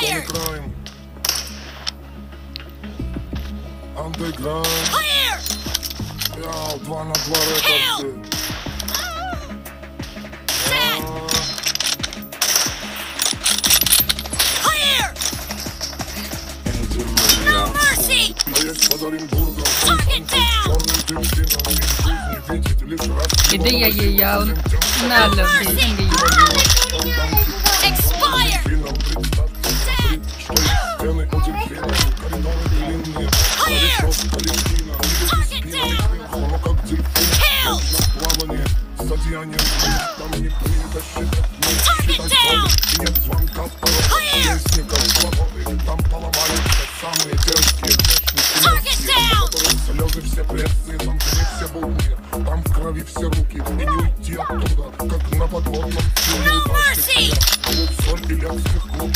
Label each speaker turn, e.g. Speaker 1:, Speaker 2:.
Speaker 1: Expired!
Speaker 2: Crime. Underground.
Speaker 1: Clear!
Speaker 2: Я два на два
Speaker 1: Kill!
Speaker 2: рекорди.
Speaker 1: Set! Clear! No mercy!
Speaker 2: А я с Оренбурга.
Speaker 1: Target down!
Speaker 2: стадионе, там не принято считать. Нет звонка
Speaker 1: Clear!
Speaker 2: вестника свободы. Там поломаются самые дерзкие внешники. Слезы все прессы, там где все булки, там в крови все руки. И не уйти оттуда, как на подводном.
Speaker 1: No mercy!
Speaker 2: Соль и ляпских клуб.